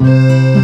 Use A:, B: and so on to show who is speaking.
A: you.